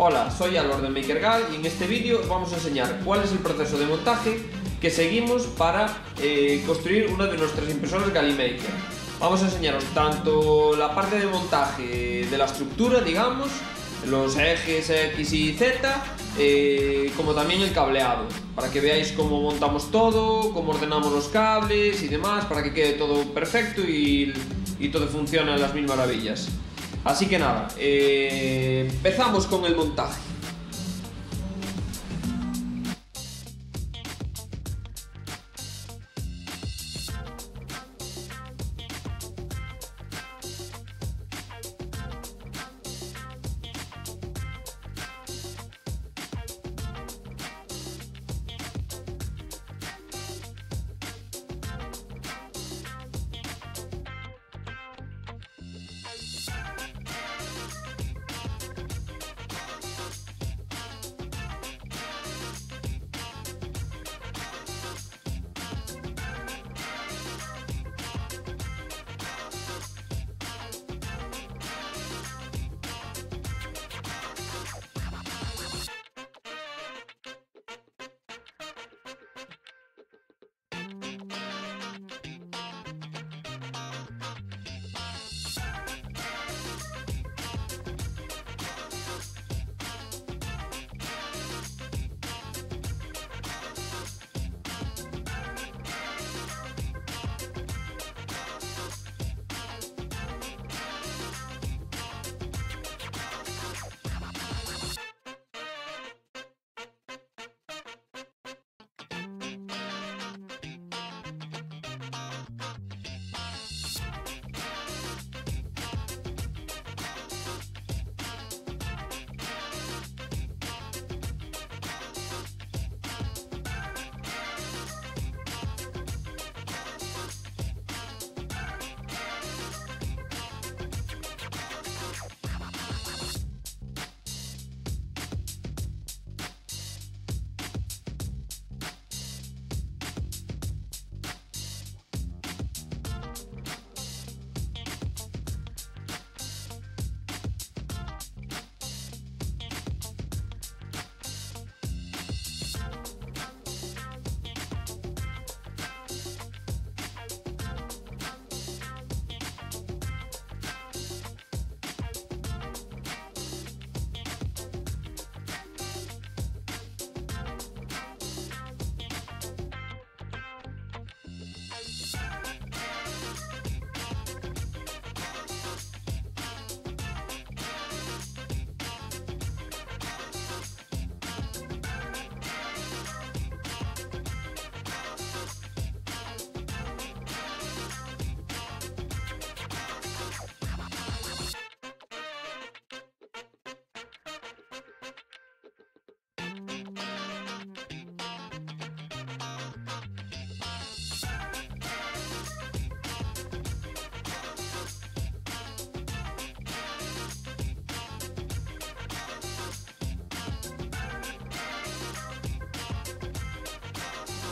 Hola, soy Álvaro de MakerGal y en este vídeo os vamos a enseñar cuál es el proceso de montaje que seguimos para eh, construir una de nuestras impresoras Galimaker. Vamos a enseñaros tanto la parte de montaje de la estructura, digamos, los ejes X y Z, eh, como también el cableado, para que veáis cómo montamos todo, cómo ordenamos los cables y demás, para que quede todo perfecto y, y todo funcione a las mil maravillas. Así que nada, eh, empezamos con el montaje.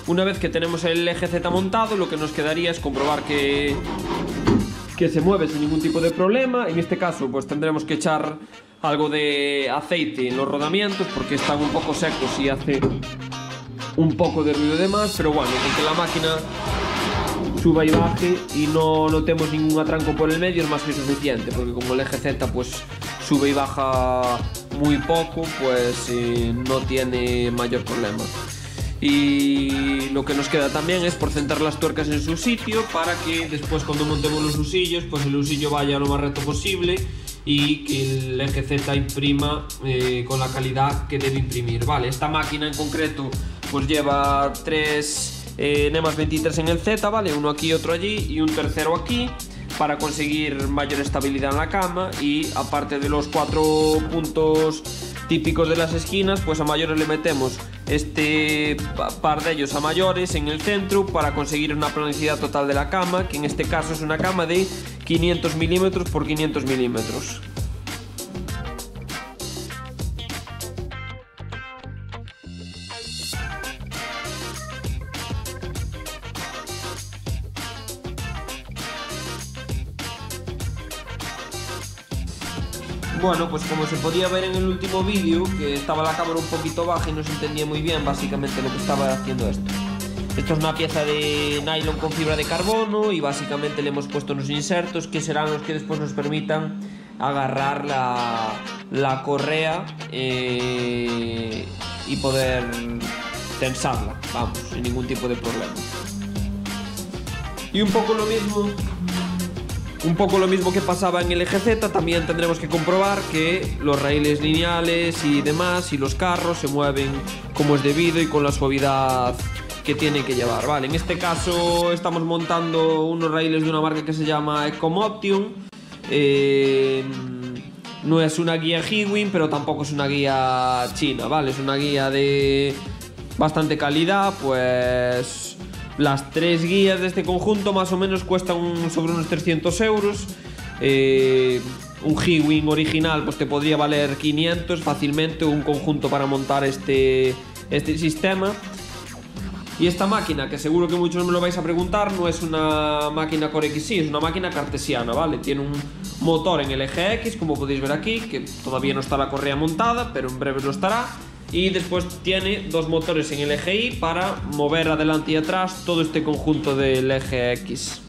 Una vez que tenemos el eje Z montado, lo que nos quedaría es comprobar que, que se mueve sin ningún tipo de problema. En este caso, pues tendremos que echar algo de aceite en los rodamientos porque están un poco secos y hace un poco de ruido de más, pero bueno, con que la máquina suba y baje y no notemos ningún atranco por el medio es más que suficiente, porque como el eje Z pues sube y baja muy poco, pues eh, no tiene mayor problema y lo que nos queda también es por centrar las tuercas en su sitio para que después cuando montemos los usillos pues el usillo vaya lo más recto posible y que el eje Z imprima eh, con la calidad que debe imprimir. Vale esta máquina en concreto pues lleva tres eh, NEMAS 23 en el Z vale uno aquí otro allí y un tercero aquí para conseguir mayor estabilidad en la cama y aparte de los cuatro puntos típicos de las esquinas, pues a mayores le metemos este par de ellos a mayores en el centro para conseguir una planicidad total de la cama, que en este caso es una cama de 500 milímetros por 500 milímetros. Bueno, pues como se podía ver en el último vídeo, que estaba la cámara un poquito baja y no se entendía muy bien básicamente lo que estaba haciendo esto. Esto es una pieza de nylon con fibra de carbono y básicamente le hemos puesto unos insertos que serán los que después nos permitan agarrar la, la correa eh, y poder tensarla, vamos, sin ningún tipo de problema. Y un poco lo mismo un poco lo mismo que pasaba en el eje Z, también tendremos que comprobar que los raíles lineales y demás y los carros se mueven como es debido y con la suavidad que tiene que llevar, ¿vale? En este caso estamos montando unos raíles de una marca que se llama Ecomoption. Eh, no es una guía Hewin, pero tampoco es una guía china, ¿vale? Es una guía de bastante calidad, pues las tres guías de este conjunto más o menos cuestan sobre unos 300 euros. Eh, un Hewin original pues te podría valer 500 fácilmente un conjunto para montar este, este sistema. Y esta máquina, que seguro que muchos me lo vais a preguntar, no es una máquina Core XY, es una máquina cartesiana, ¿vale? Tiene un motor en el eje X, como podéis ver aquí, que todavía no está la correa montada, pero en breve lo estará y después tiene dos motores en el eje Y para mover adelante y atrás todo este conjunto del eje X.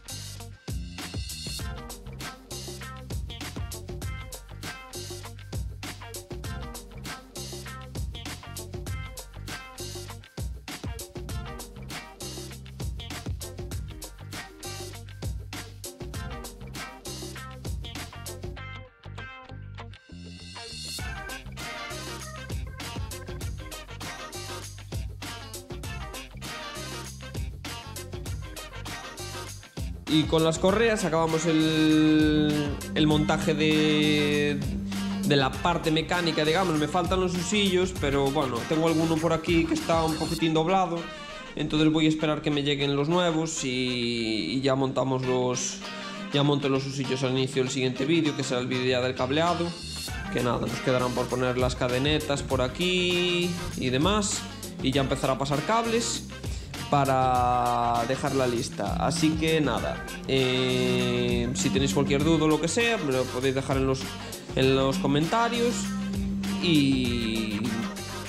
Y con las correas acabamos el, montaje de, la parte mecánica, digamos. Me faltan los usillos, pero bueno, tengo alguno por aquí que está un poquitín doblado. Entonces voy a esperar que me lleguen los nuevos y, y ya montamos los... Ya monto los usillos al inicio del siguiente vídeo, que será el vídeo ya del cableado. Que nada, nos quedarán por poner las cadenetas por aquí y demás. Y ya empezar a pasar cables para dejar la lista. Así que nada, eh, si tenéis cualquier duda o lo que sea, me lo podéis dejar en los, en los comentarios. Y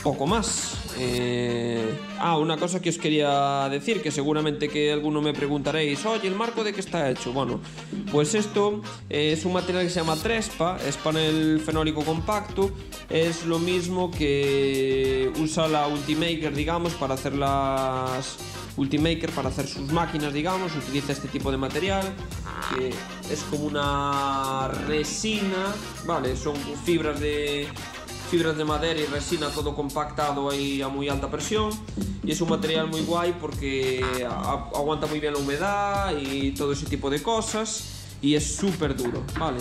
poco más. Eh, ah, una cosa que os quería decir, que seguramente que alguno me preguntaréis, oye, ¿el marco de qué está hecho? Bueno, pues esto es un material que se llama Trespa, es panel fenólico compacto, es lo mismo que usa la Ultimaker, digamos, para hacer las Ultimaker para hacer sus máquinas, digamos, utiliza este tipo de material que es como una resina, vale, son fibras de fibras de madera y resina todo compactado ahí a muy alta presión y es un material muy guay porque aguanta muy bien la humedad y todo ese tipo de cosas y es súper duro, ¿vale?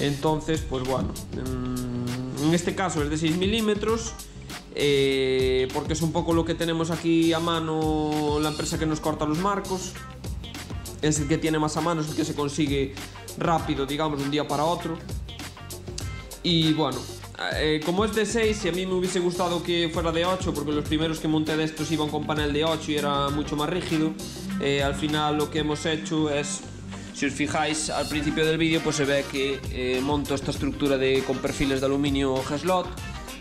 Entonces, pues bueno, en este caso es de 6 milímetros eh, porque es un poco lo que tenemos aquí a mano la empresa que nos corta los marcos. Es el que tiene más a mano, es el que se consigue rápido, digamos, de un día para otro. Y bueno, eh, como es de 6 y a mí me hubiese gustado que fuera de 8 porque los primeros que monté de estos iban con panel de 8 y era mucho más rígido eh, al final lo que hemos hecho es si os fijáis al principio del vídeo pues se ve que eh, monto esta estructura de, con perfiles de aluminio G-Slot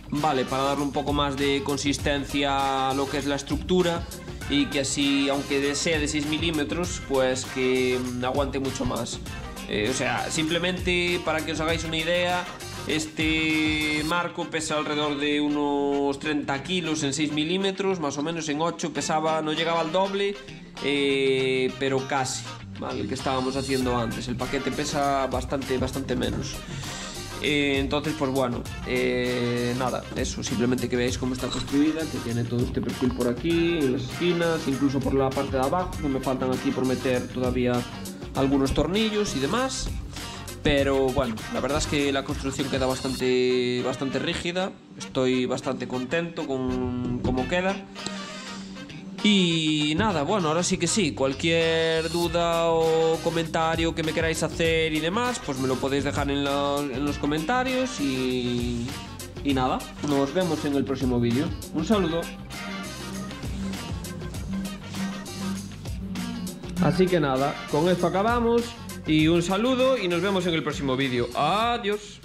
vale para darle un poco más de consistencia a lo que es la estructura y que así aunque sea de 6 milímetros pues que mm, aguante mucho más. O sea simplemente para que os hagáis una idea este marco pesa alrededor de unos 30 kilos en 6 milímetros, más o menos en 8 pesaba, no llegaba al doble, eh, pero casi, ¿vale? El que estábamos haciendo antes. El paquete pesa bastante, bastante menos. Eh, entonces, pues bueno, eh, nada, eso, simplemente que veáis cómo está construida, que tiene todo este perfil por aquí, en las esquinas, incluso por la parte de abajo, que me faltan aquí por meter todavía algunos tornillos y demás. Pero bueno, la verdad es que la construcción queda bastante, bastante rígida. Estoy bastante contento con cómo queda. Y nada, bueno, ahora sí que sí. Cualquier duda o comentario que me queráis hacer y demás, pues me lo podéis dejar en los, en los comentarios. Y nada, nos vemos en el próximo vídeo. Un saludo. Así que nada, con esto acabamos. Y un saludo y nos vemos en el próximo vídeo. Adiós.